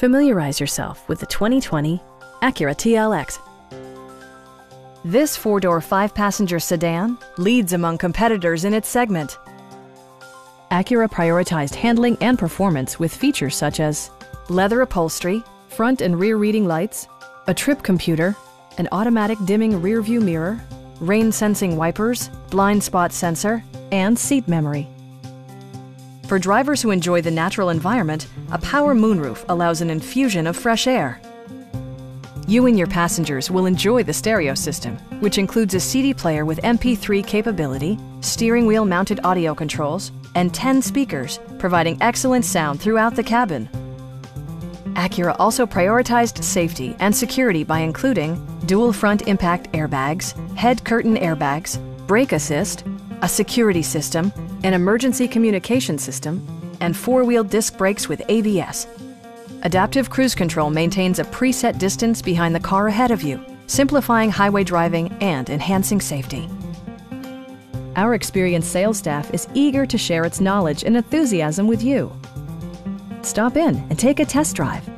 Familiarize yourself with the 2020 Acura TLX. This four-door, five-passenger sedan leads among competitors in its segment. Acura prioritized handling and performance with features such as leather upholstery, front and rear reading lights, a trip computer, an automatic dimming rear view mirror, rain sensing wipers, blind spot sensor, and seat memory. For drivers who enjoy the natural environment, a power moonroof allows an infusion of fresh air. You and your passengers will enjoy the stereo system, which includes a CD player with MP3 capability, steering wheel mounted audio controls, and 10 speakers, providing excellent sound throughout the cabin. Acura also prioritized safety and security by including dual front impact airbags, head curtain airbags, brake assist, a security system, an emergency communication system, and four-wheel disc brakes with ABS. Adaptive Cruise Control maintains a preset distance behind the car ahead of you, simplifying highway driving and enhancing safety. Our experienced sales staff is eager to share its knowledge and enthusiasm with you. Stop in and take a test drive.